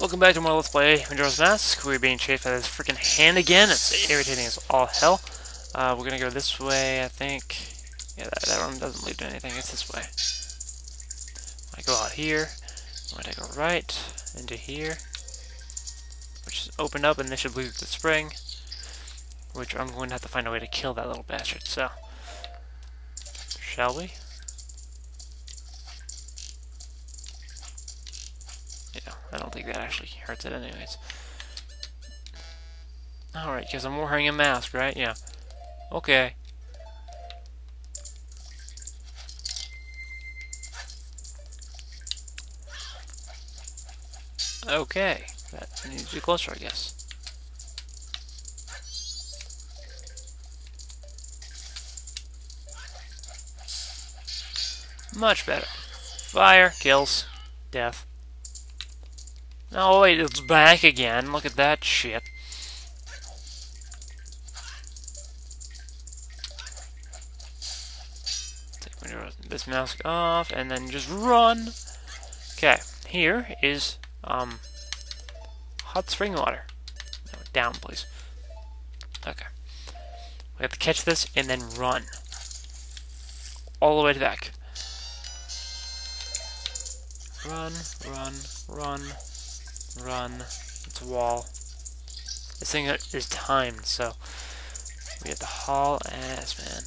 Welcome back to more Let's Play Majora's Mask. We're being chased by this freaking hand again. It's irritating as all hell. Uh, we're gonna go this way, I think. Yeah, that, that one doesn't lead to anything. It's this way. I go out here. I'm gonna go right into here, which is opened up, and this should lead to the spring. Which I'm going to have to find a way to kill that little bastard. So, shall we? I don't think that actually hurts it anyways. Alright, because I'm wearing a mask, right? Yeah. Okay. Okay. That needs to be closer, I guess. Much better. Fire, kills, death. Oh wait, it's back again. Look at that shit. Take this mask off, and then just run. Okay, here is um hot spring water. No, down, please. Okay. We have to catch this and then run. All the way back. Run, run, run, run. It's a wall. This thing is timed, so we have to haul ass, man.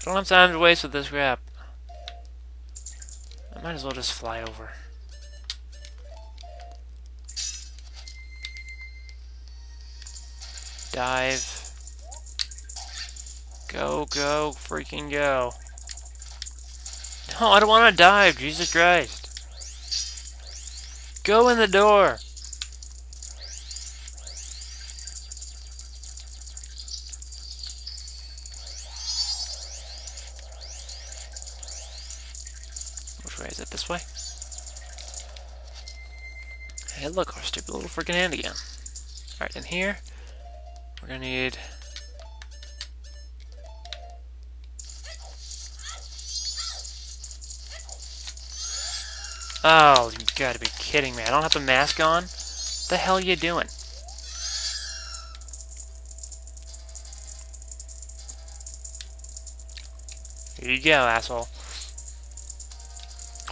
I don't have time to waste with this crap. I might as well just fly over. Dive. Go, go, freaking go. No, I don't want to dive, Jesus Christ. Go in the door. Which way is it? This way? Hey, look, our stupid little freaking hand again. Alright, in here, we're gonna need Oh, you gotta be kidding me. I don't have the mask on? What the hell are you doing? Here you go, asshole.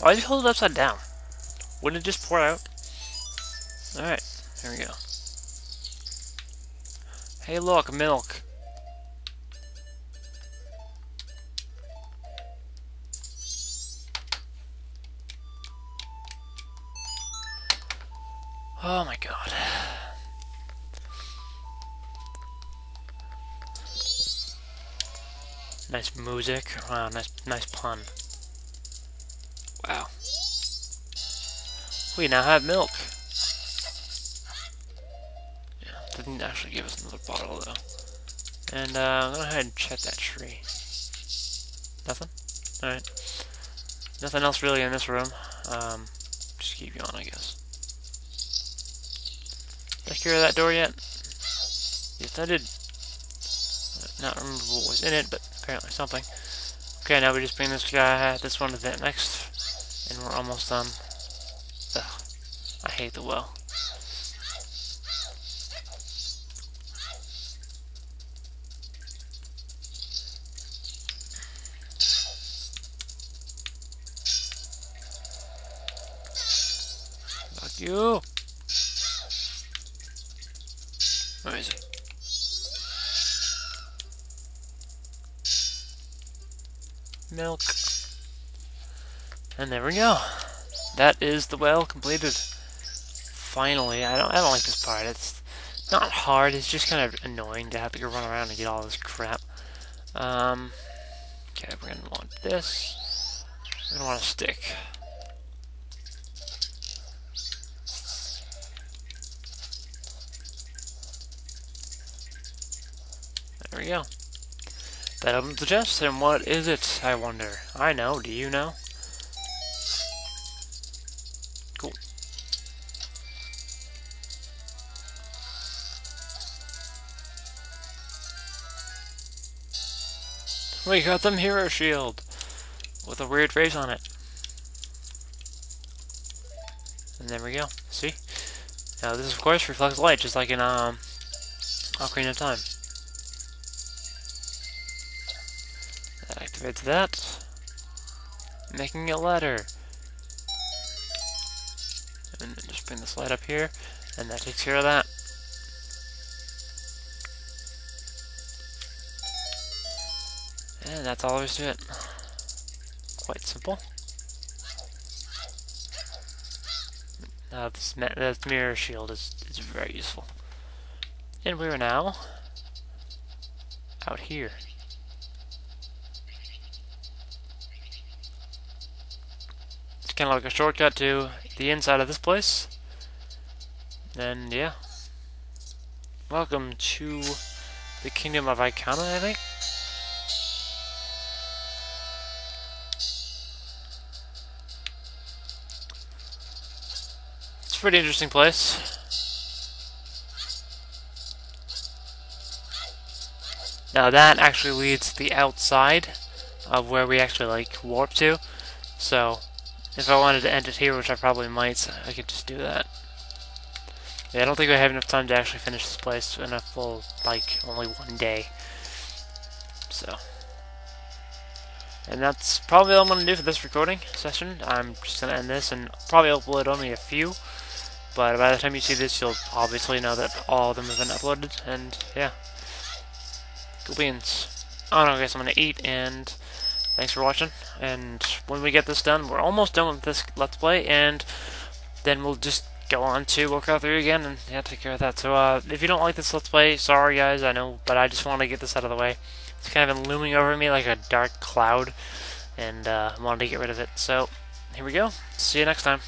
Why did you hold it upside down? Wouldn't it just pour out? Alright, here we go. Hey look, milk. Oh my god. Nice music. Wow, nice nice pun. Wow. We now have milk. Yeah, didn't actually give us another bottle though. And uh, I'm gonna go ahead and check that tree. Nothing? Alright. Nothing else really in this room. Um, just keep going, I guess. Did I that door yet? Yes, I did. Uh, not remember what was in it, but apparently something. Okay, now we just bring this guy, this one to the next, and we're almost done. Ugh, I hate the well. Fuck you! Where is he? Milk. And there we go. That is the well completed. Finally, I don't I don't like this part. It's not hard, it's just kind of annoying to have to go run around and get all this crap. Um Okay, we're gonna want this. We're gonna want a stick. There we go. That opens the chest, and what is it, I wonder? I know, do you know? Cool. We got the mirror shield with a weird face on it. And there we go. See? Now this of course reflects light, just like in um, Ocarina of Time. Activates that, making it ladder. And just bring this light up here, and that takes care of that. And that's all there is to it. Quite simple. Now this, this mirror shield is, is very useful. And we are now out here. Kind of like a shortcut to the inside of this place. And yeah. Welcome to the Kingdom of Ikana, I think. It's a pretty interesting place. Now that actually leads to the outside of where we actually like warp to. So if I wanted to end it here, which I probably might, I could just do that. Yeah, I don't think I have enough time to actually finish this place in a full, like, only one day. So. And that's probably all I'm going to do for this recording session. I'm just going to end this and probably upload only a few. But by the time you see this, you'll obviously know that all of them have been uploaded, and yeah. Cool beans. I oh, don't know, I guess I'm gonna eat, and thanks for watching. And when we get this done, we're almost done with this Let's Play, and then we'll just go on to Warcraft 3 again, and yeah, take care of that. So, uh, if you don't like this Let's Play, sorry guys, I know, but I just want to get this out of the way. It's kind of been looming over me like a dark cloud, and uh, I wanted to get rid of it. So, here we go. See you next time.